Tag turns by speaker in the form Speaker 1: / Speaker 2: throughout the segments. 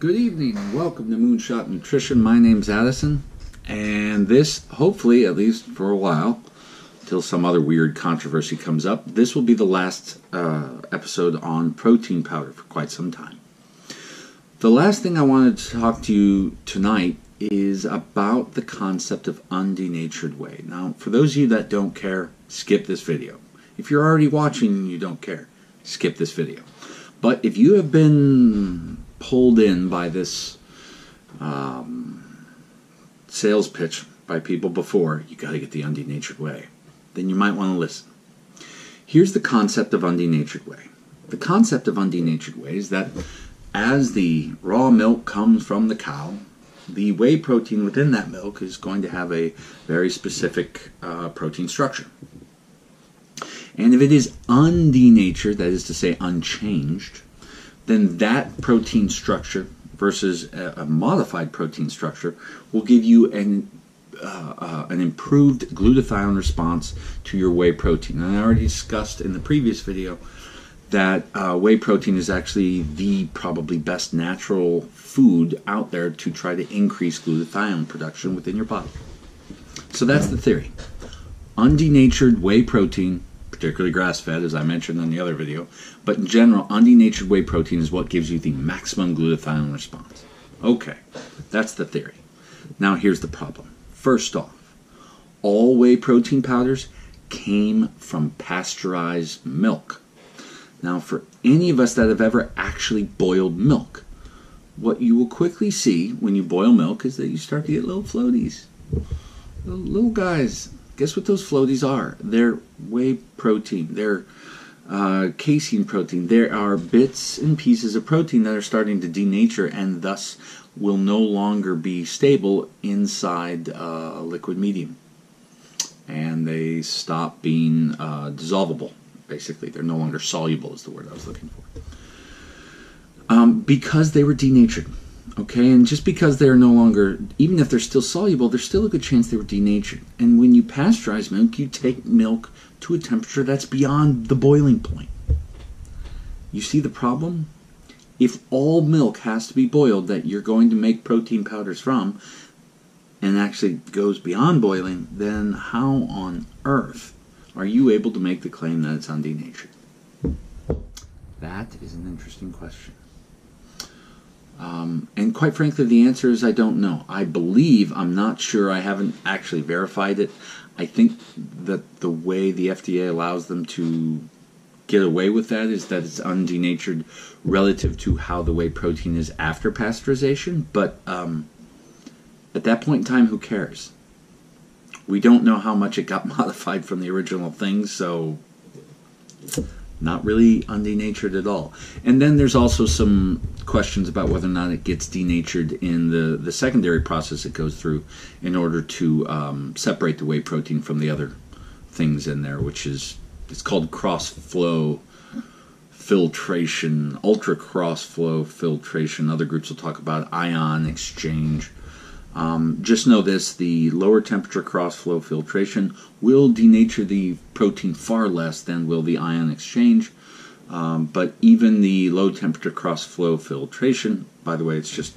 Speaker 1: Good evening and welcome to Moonshot Nutrition. My name's Addison, and this, hopefully, at least for a while, until some other weird controversy comes up, this will be the last uh, episode on protein powder for quite some time. The last thing I wanted to talk to you tonight is about the concept of undenatured whey. Now, for those of you that don't care, skip this video. If you're already watching and you don't care, skip this video. But if you have been pulled in by this um, sales pitch by people before, you got to get the undenatured whey. then you might want to listen. Here's the concept of undenatured whey. The concept of undenatured whey is that as the raw milk comes from the cow, the whey protein within that milk is going to have a very specific uh, protein structure. And if it is undenatured, that is to say unchanged, then that protein structure versus a, a modified protein structure will give you an uh, uh, an improved glutathione response to your whey protein. And I already discussed in the previous video that uh, whey protein is actually the probably best natural food out there to try to increase glutathione production within your body. So that's the theory. Undenatured whey protein particularly grass fed, as I mentioned in the other video. But in general, undenatured whey protein is what gives you the maximum glutathione response. Okay, that's the theory. Now here's the problem. First off, all whey protein powders came from pasteurized milk. Now, for any of us that have ever actually boiled milk, what you will quickly see when you boil milk is that you start to get little floaties. Little, little guys Guess what those floaties are? They're whey protein. They're uh, casein protein. There are bits and pieces of protein that are starting to denature and thus will no longer be stable inside uh, a liquid medium. And they stop being uh, dissolvable, basically. They're no longer soluble, is the word I was looking for. Um, because they were denatured. Okay, and just because they're no longer, even if they're still soluble, there's still a good chance they were denatured. And when you pasteurize milk, you take milk to a temperature that's beyond the boiling point. You see the problem? If all milk has to be boiled that you're going to make protein powders from, and actually goes beyond boiling, then how on earth are you able to make the claim that it's undenatured? That is an interesting question. Um, and quite frankly, the answer is I don't know. I believe, I'm not sure, I haven't actually verified it. I think that the way the FDA allows them to get away with that is that it's undenatured relative to how the whey protein is after pasteurization. But um, at that point in time, who cares? We don't know how much it got modified from the original thing, so not really undenatured at all. And then there's also some questions about whether or not it gets denatured in the, the secondary process it goes through in order to um, separate the whey protein from the other things in there, which is it's called cross flow filtration, ultra cross flow filtration. Other groups will talk about ion exchange. Um, just know this the lower temperature cross flow filtration will denature the protein far less than will the ion exchange. Um, but even the low temperature cross flow filtration, by the way, it's just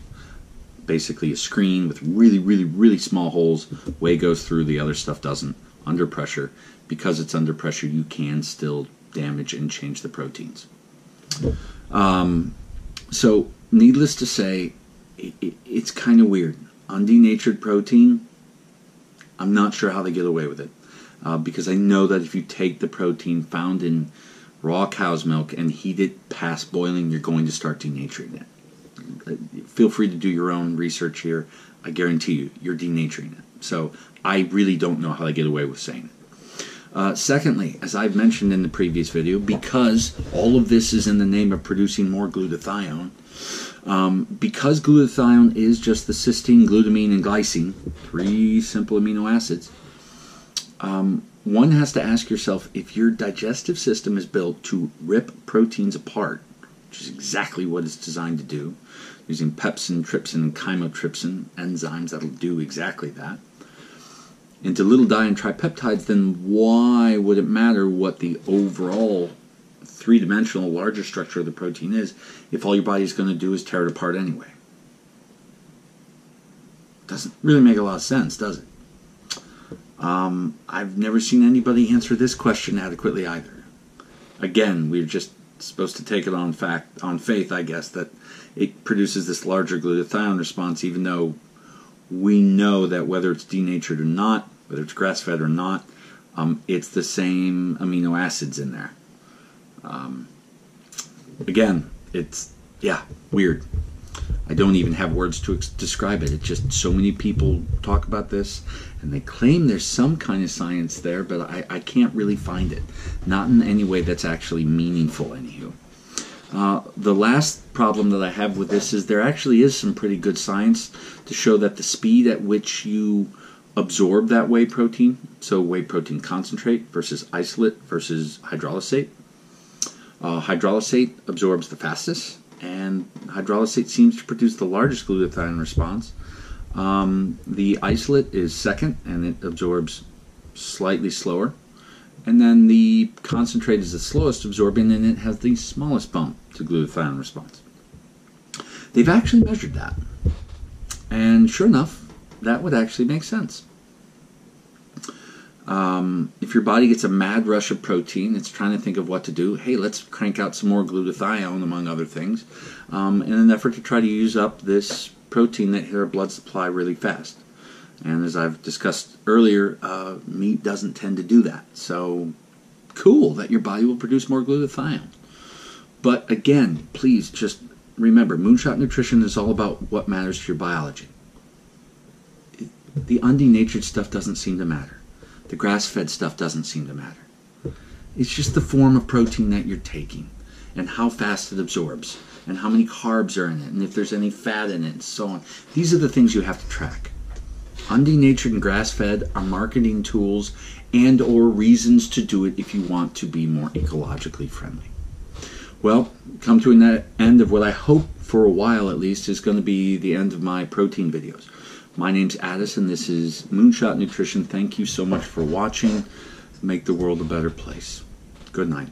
Speaker 1: basically a screen with really, really, really small holes. Whey goes through, the other stuff doesn't. Under pressure, because it's under pressure, you can still damage and change the proteins. Um, so, needless to say, it, it, it's kind of weird undenatured protein, I'm not sure how they get away with it. Uh, because I know that if you take the protein found in raw cow's milk and heat it past boiling, you're going to start denaturing it. Feel free to do your own research here. I guarantee you, you're denaturing it. So I really don't know how they get away with saying it. Uh, secondly, as I've mentioned in the previous video, because all of this is in the name of producing more glutathione, um, because glutathione is just the cysteine, glutamine, and glycine, three simple amino acids, um, one has to ask yourself if your digestive system is built to rip proteins apart, which is exactly what it's designed to do, using pepsin, trypsin, and chymotrypsin enzymes that'll do exactly that, into little di and tripeptides, then why would it matter what the overall three dimensional larger structure of the protein is if all your body's going to do is tear it apart anyway. Doesn't really make a lot of sense, does it? Um, I've never seen anybody answer this question adequately either. Again, we're just supposed to take it on fact, on faith, I guess, that it produces this larger glutathione response, even though we know that whether it's denatured or not, whether it's grass fed or not, um, it's the same amino acids in there. Um, again, it's, yeah, weird. I don't even have words to ex- describe it. It's just so many people talk about this and they claim there's some kind of science there, but I, I can't really find it. Not in any way that's actually meaningful, anywho. Uh, the last problem that I have with this is there actually is some pretty good science to show that the speed at which you absorb that whey protein, so whey protein concentrate versus isolate versus hydrolysate, uh, hydrolysate absorbs the fastest, and hydrolysate seems to produce the largest glutathione response. Um, the isolate is second, and it absorbs slightly slower. And then the concentrate is the slowest absorbing, and it has the smallest bump to glutathione response. They've actually measured that. And sure enough, that would actually make sense. Um, if your body gets a mad rush of protein, it's trying to think of what to do. Hey, let's crank out some more glutathione, among other things, um, in an effort to try to use up this protein that hit our blood supply really fast. And as I've discussed earlier, uh, meat doesn't tend to do that. So, cool that your body will produce more glutathione. But again, please just remember Moonshot Nutrition is all about what matters to your biology. The undenatured stuff doesn't seem to matter. The grass fed stuff doesn't seem to matter. It's just the form of protein that you're taking and how fast it absorbs and how many carbs are in it and if there's any fat in it and so on. These are the things you have to track. Undenatured and grass fed are marketing tools and or reasons to do it if you want to be more ecologically friendly. Well, come to an end of what I hope for a while at least is going to be the end of my protein videos. My name's Addison. This is Moonshot Nutrition. Thank you so much for watching. Make the world a better place. Good night.